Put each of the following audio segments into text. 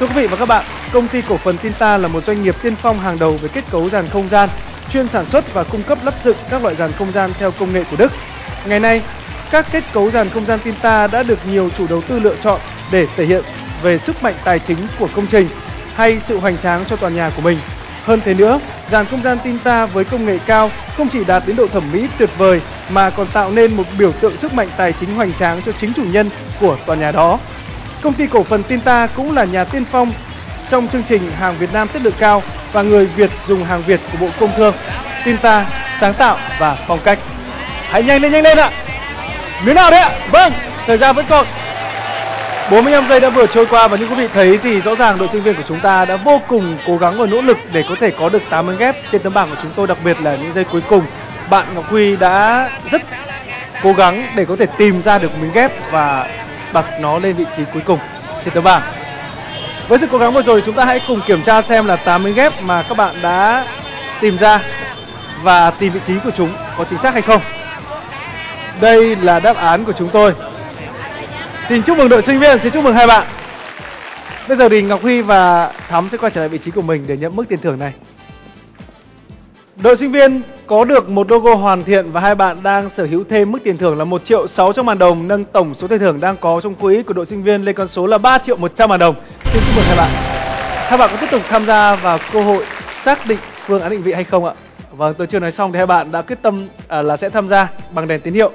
Thưa quý vị và các bạn, công ty cổ phần Tinta là một doanh nghiệp tiên phong hàng đầu về kết cấu dàn không gian, chuyên sản xuất và cung cấp lắp dựng các loại dàn không gian theo công nghệ của Đức. Ngày nay, các kết cấu dàn không gian Tinta đã được nhiều chủ đầu tư lựa chọn để thể hiện về sức mạnh tài chính của công trình hay sự hoành tráng cho tòa nhà của mình. Hơn thế nữa, dàn không gian Tinta với công nghệ cao không chỉ đạt đến độ thẩm mỹ tuyệt vời mà còn tạo nên một biểu tượng sức mạnh tài chính hoành tráng cho chính chủ nhân của tòa nhà đó. Công ty cổ phần Tinta cũng là nhà tiên phong trong chương trình hàng Việt Nam chất lượng cao và người Việt dùng hàng Việt của Bộ Công Thương. Tinta sáng tạo và phong cách. Hãy nhanh lên nhanh lên ạ. Miếng nào đấy ạ? Vâng, thời gian vẫn còn. 45 giây đã vừa trôi qua và như quý vị thấy thì rõ ràng đội sinh viên của chúng ta đã vô cùng cố gắng và nỗ lực để có thể có được 80 ghép trên tấm bảng của chúng tôi đặc biệt là những giây cuối cùng. Bạn Ngọc Huy đã rất cố gắng để có thể tìm ra được miếng ghép và đặt nó lên vị trí cuối cùng trên tấm bảng. Với sự cố gắng vừa rồi chúng ta hãy cùng kiểm tra xem là 8 miếng ghép mà các bạn đã tìm ra và tìm vị trí của chúng có chính xác hay không. Đây là đáp án của chúng tôi. Xin chúc mừng đội sinh viên, xin chúc mừng hai bạn. Bây giờ thì Ngọc Huy và Thắm sẽ quay trở lại vị trí của mình để nhận mức tiền thưởng này. Đội sinh viên có được một logo hoàn thiện và hai bạn đang sở hữu thêm mức tiền thưởng là 1 triệu 600 ngàn đồng nâng tổng số tiền thưởng đang có trong quỹ của đội sinh viên lên con số là 3 triệu 100 ngàn đồng. Xin chúc mừng hai bạn. Hai bạn có tiếp tục tham gia vào cơ hội xác định phương án định vị hay không ạ? Vâng, tôi chưa nói xong thì hai bạn đã quyết tâm à, là sẽ tham gia bằng đèn tín hiệu.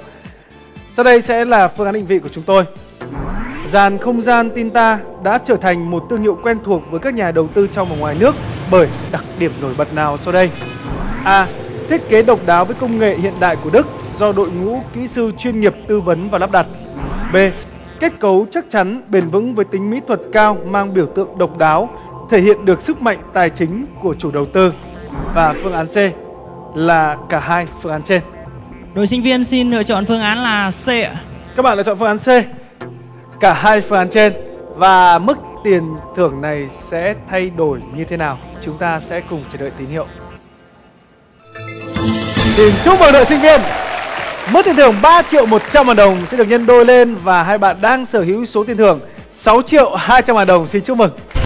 Sau đây sẽ là phương án định vị của chúng tôi. Dàn không gian Tinta đã trở thành một thương hiệu quen thuộc với các nhà đầu tư trong và ngoài nước bởi đặc điểm nổi bật nào sau đây. A. Thiết kế độc đáo với công nghệ hiện đại của Đức do đội ngũ kỹ sư chuyên nghiệp tư vấn và lắp đặt. B. Kết cấu chắc chắn, bền vững với tính mỹ thuật cao mang biểu tượng độc đáo, thể hiện được sức mạnh tài chính của chủ đầu tư. Và phương án C là cả hai phương án trên. Đội sinh viên xin lựa chọn phương án là C ạ. Các bạn lựa chọn phương án C. Cả hai phương án trên và mức tiền thưởng này sẽ thay đổi như thế nào? Chúng ta sẽ cùng chờ đợi tín hiệu. Xin chúc mừng đội sinh viên. Mức tiền thưởng 3 triệu 100 ngàn đồng sẽ được nhân đôi lên và hai bạn đang sở hữu số tiền thưởng 6 triệu 200 ngàn đồng. Xin chúc mừng.